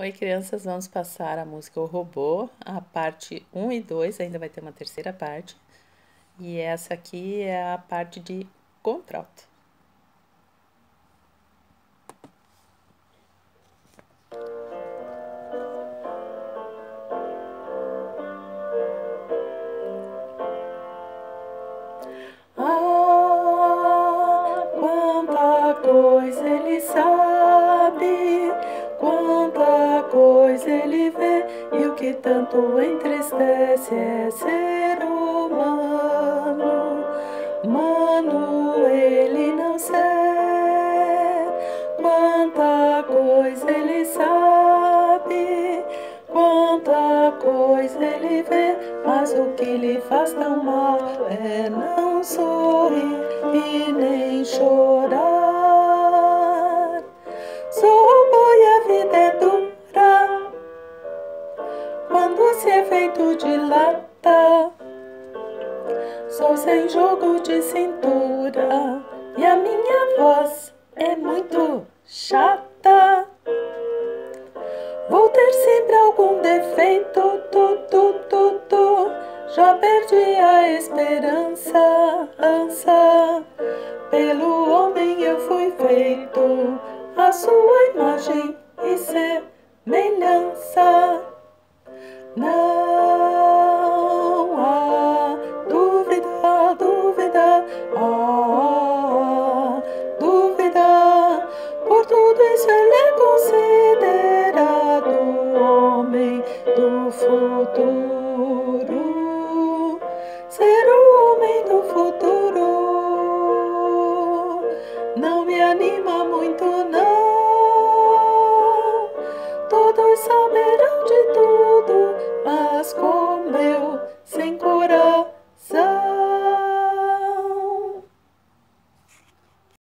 Oi, crianças, vamos passar a música O Robô, a parte 1 e 2, ainda vai ter uma terceira parte. E essa aqui é a parte de contralto. Ah, quanta coisa ele sabe, coisa ele vê e o que tanto entristece é ser humano. Mano, ele não sei quanta coisa ele sabe, quanta coisa ele vê, mas o que lhe faz tão mal é não sorrir e nem chorar. Se é feito de lata. Sou sem jogo de cintura e a minha voz é muito chata. Vou ter sempre algum defeito, tu, tu, tu, tu. Já perdi a esperança, ansa. Pelo homem eu fui feito, a sua imagem e semelhança. Por tudo isso ele é considerado homem do futuro. Ser o homem do futuro não me anima muito, não.